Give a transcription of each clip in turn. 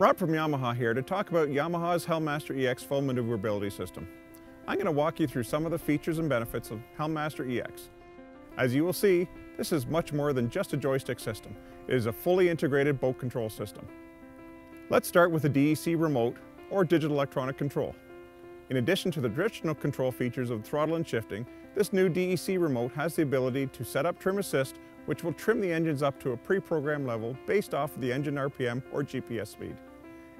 Rob from Yamaha here to talk about Yamaha's Helm Master EX full maneuverability system. I'm going to walk you through some of the features and benefits of Helm Master EX. As you will see, this is much more than just a joystick system. It is a fully integrated boat control system. Let's start with the DEC remote, or digital electronic control. In addition to the traditional control features of throttle and shifting, this new DEC remote has the ability to set up trim assist, which will trim the engines up to a pre-programmed level based off of the engine RPM or GPS speed.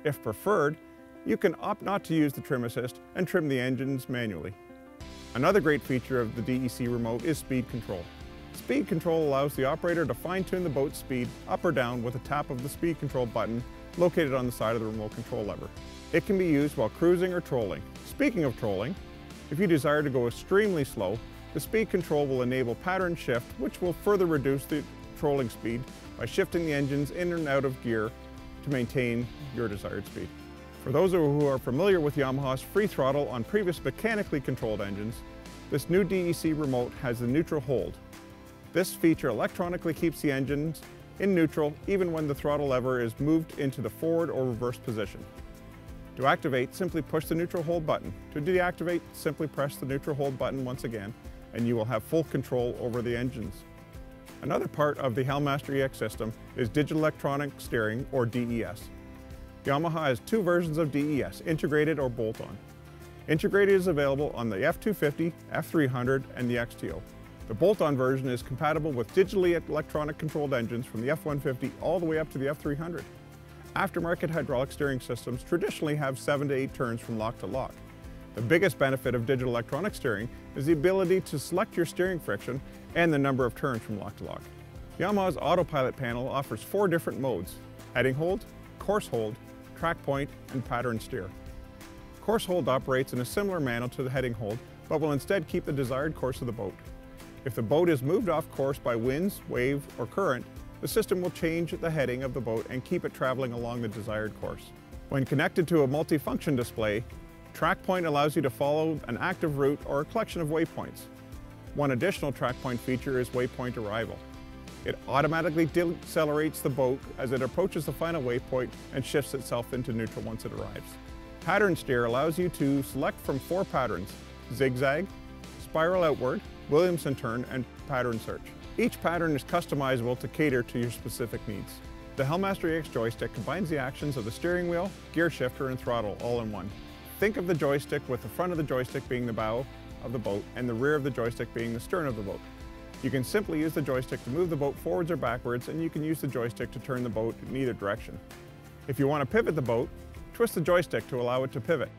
If preferred, you can opt not to use the trim assist and trim the engines manually. Another great feature of the DEC remote is speed control. Speed control allows the operator to fine-tune the boat's speed up or down with a tap of the speed control button located on the side of the remote control lever. It can be used while cruising or trolling. Speaking of trolling, if you desire to go extremely slow, the speed control will enable pattern shift, which will further reduce the trolling speed by shifting the engines in and out of gear to maintain your desired speed. For those who are familiar with Yamaha's free throttle on previous mechanically controlled engines, this new DEC remote has the neutral hold. This feature electronically keeps the engines in neutral even when the throttle lever is moved into the forward or reverse position. To activate, simply push the neutral hold button. To deactivate, simply press the neutral hold button once again, and you will have full control over the engines. Another part of the Helm Master EX system is Digital Electronic Steering, or DES. Yamaha has two versions of DES, integrated or bolt-on. Integrated is available on the F250, F300, and the XTO. The bolt-on version is compatible with digitally electronic controlled engines from the F-150 all the way up to the F300. Aftermarket hydraulic steering systems traditionally have 7 to 8 turns from lock to lock. The biggest benefit of digital electronic steering is the ability to select your steering friction and the number of turns from lock to lock. Yamaha's autopilot panel offers four different modes, heading hold, course hold, track point, and pattern steer. Course hold operates in a similar manner to the heading hold, but will instead keep the desired course of the boat. If the boat is moved off course by winds, wave, or current, the system will change the heading of the boat and keep it traveling along the desired course. When connected to a multifunction display, TrackPoint allows you to follow an active route or a collection of waypoints. One additional TrackPoint feature is waypoint arrival. It automatically decelerates the boat as it approaches the final waypoint and shifts itself into neutral once it arrives. Pattern Steer allows you to select from four patterns, zigzag, spiral outward, Williamson turn, and pattern search. Each pattern is customizable to cater to your specific needs. The Helm Master EX joystick combines the actions of the steering wheel, gear shifter, and throttle all in one. Think of the joystick with the front of the joystick being the bow of the boat and the rear of the joystick being the stern of the boat. You can simply use the joystick to move the boat forwards or backwards and you can use the joystick to turn the boat in either direction. If you want to pivot the boat, twist the joystick to allow it to pivot.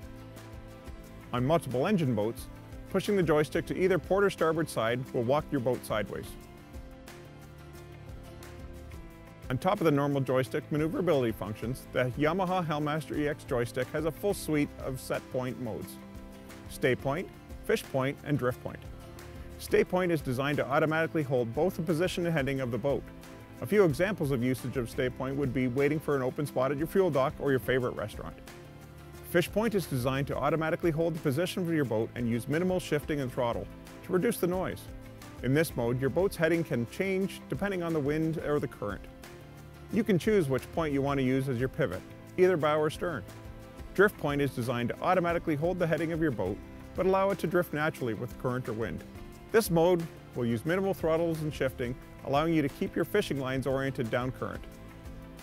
On multiple engine boats, pushing the joystick to either port or starboard side will walk your boat sideways. On top of the normal joystick maneuverability functions, the Yamaha Helm Master EX joystick has a full suite of set point modes. Stay point, fish point, and drift point. Stay point is designed to automatically hold both the position and heading of the boat. A few examples of usage of stay point would be waiting for an open spot at your fuel dock or your favorite restaurant. Fish point is designed to automatically hold the position of your boat and use minimal shifting and throttle to reduce the noise. In this mode, your boat's heading can change depending on the wind or the current. You can choose which point you want to use as your pivot, either bow or stern. Drift point is designed to automatically hold the heading of your boat, but allow it to drift naturally with current or wind. This mode will use minimal throttles and shifting, allowing you to keep your fishing lines oriented down current.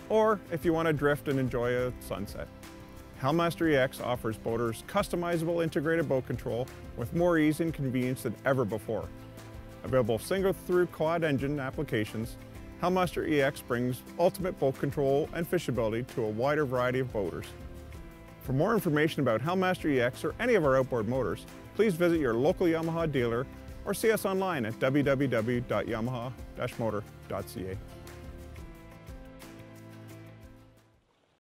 Or if you want to drift and enjoy a sunset. Helm Master EX offers boaters customizable integrated boat control with more ease and convenience than ever before. Available single through quad engine applications, Helm Master EX brings ultimate boat control and fishability to a wider variety of boaters. For more information about Helm Master EX or any of our outboard motors, please visit your local Yamaha dealer or see us online at www.yamaha-motor.ca.